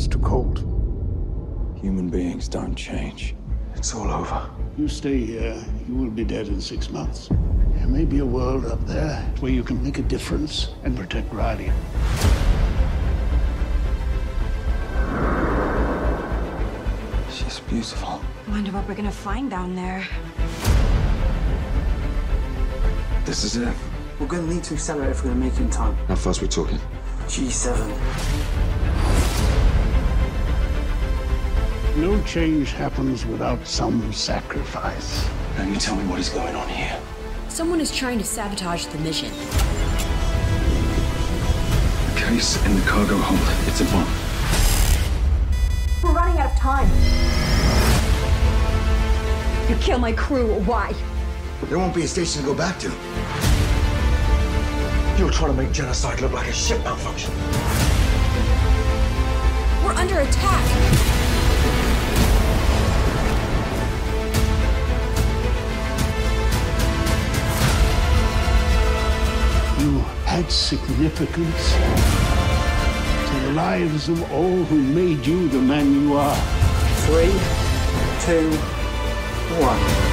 It's too cold. Human beings don't change. It's all over. You stay here, you will be dead in six months. There may be a world up there where you can make a difference and protect Riley. She's beautiful. I Wonder what we're gonna find down there. This is it. We're going to need to accelerate if we're going to make it in time. How fast we talking? G7. No change happens without some sacrifice. Now you tell me what is going on here. Someone is trying to sabotage the mission. The case in the cargo hold. It's a bomb. We're running out of time. You kill my crew, why? There won't be a station to go back to. You're trying to make genocide look like a ship malfunction. You had significance to the lives of all who made you the man you are. Three, two, one.